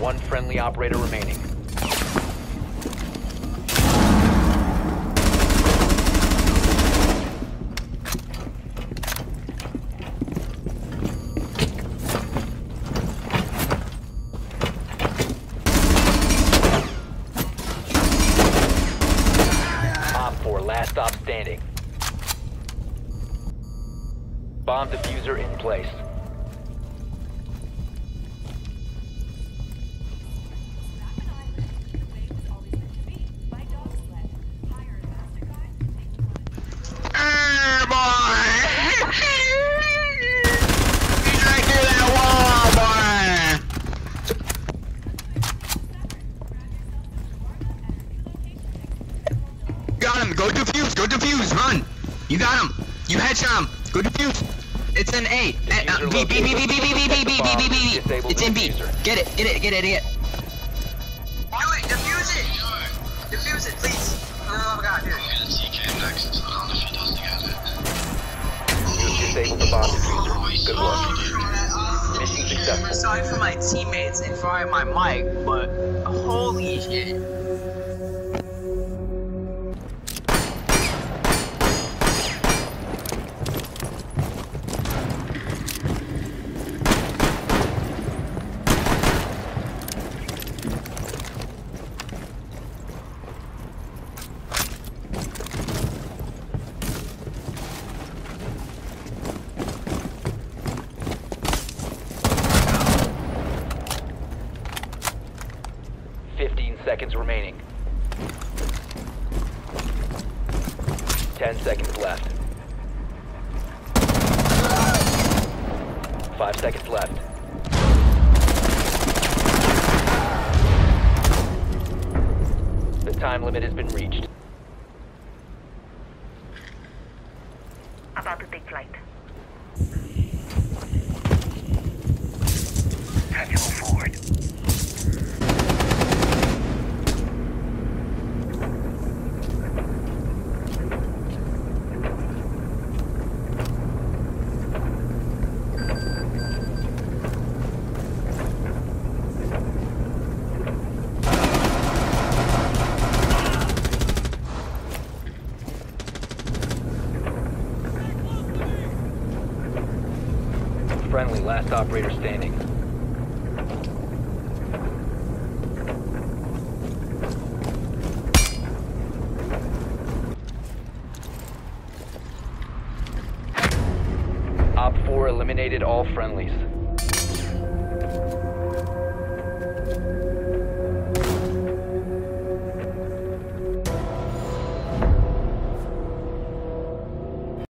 One friendly operator remaining. Op 4, last stop standing. Bomb defuser in place. Go defuse! Go defuse! Run! You got him! You headshot him! Go defuse! It's an A! Eh, uh, B, B, B, B, B, B, B, B, B, B, B, B, B, B. It's in B! Get it! Get it! Get it! Get it! Do it! Defuse it! Defuse it, please! Oh my god, dude. You've disabled the bomb defuser. Good work. Mission successful. Sorry for my teammates and for my mic, but holy shit. Seconds remaining. Ten seconds left. Five seconds left. The time limit has been reached. About to take flight. Friendly, last operator standing. Op 4 eliminated all friendlies.